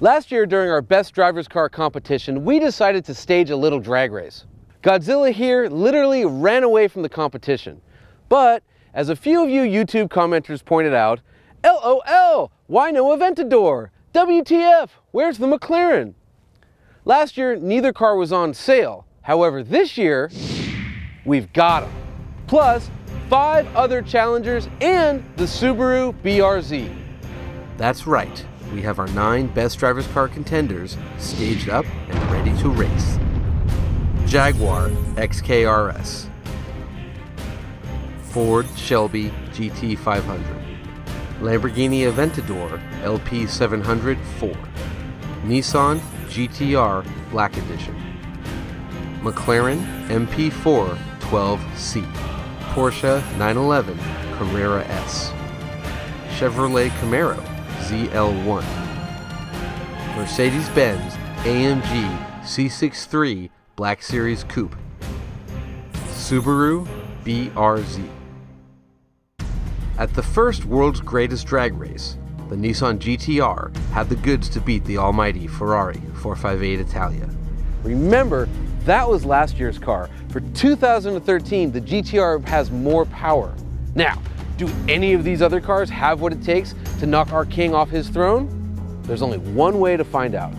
Last year during our best driver's car competition, we decided to stage a little drag race. Godzilla here literally ran away from the competition. But, as a few of you YouTube commenters pointed out, LOL, why no Aventador? WTF, where's the McLaren? Last year, neither car was on sale. However, this year, we've got them. Plus, five other challengers and the Subaru BRZ. That's right, we have our nine best driver's car contenders staged up and ready to race. Jaguar XKRS, Ford Shelby GT500, Lamborghini Aventador LP700 4, Nissan GTR Black Edition, McLaren MP4 12C, Porsche 911 Carrera S, Chevrolet Camaro ZL1, Mercedes-Benz AMG C63 Black Series Coupe, Subaru BRZ. At the first World's Greatest Drag Race, the Nissan GTR had the goods to beat the almighty Ferrari 458 Italia. Remember, that was last year's car. For 2013, the GTR has more power. Now, do any of these other cars have what it takes to knock our king off his throne? There's only one way to find out.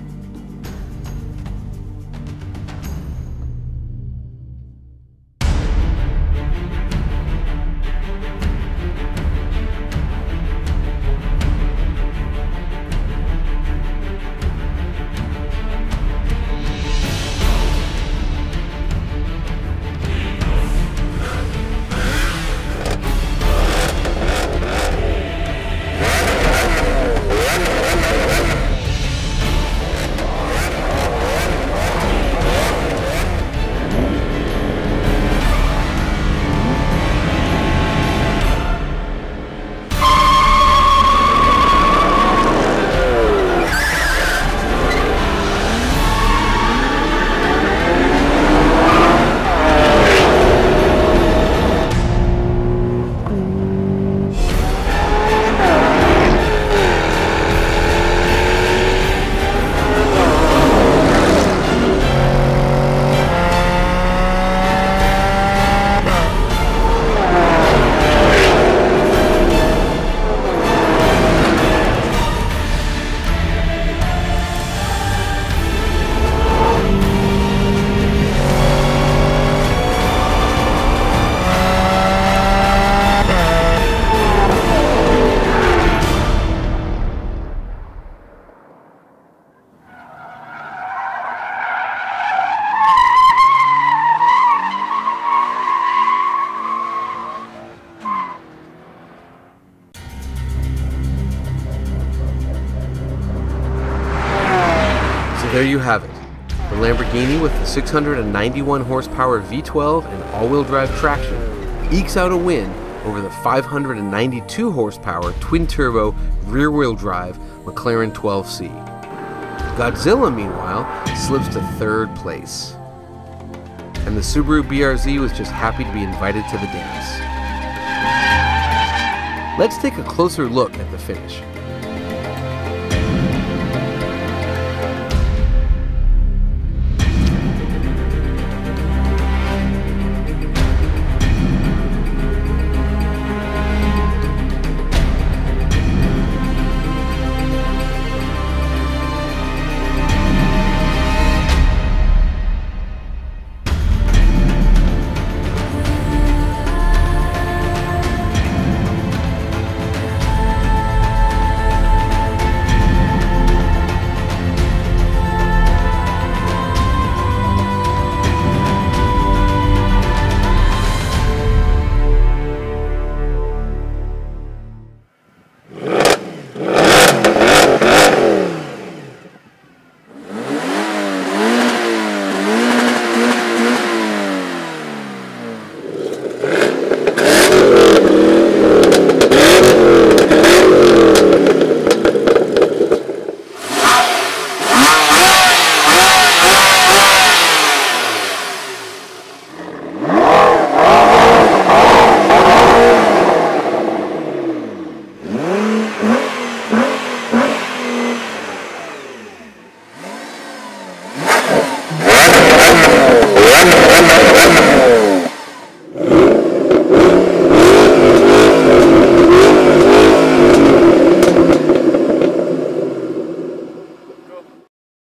There you have it. The Lamborghini with the 691 horsepower V12 and all-wheel drive traction ekes out a win over the 592 horsepower twin-turbo rear-wheel drive McLaren 12C. Godzilla, meanwhile, slips to third place. And the Subaru BRZ was just happy to be invited to the dance. Let's take a closer look at the finish.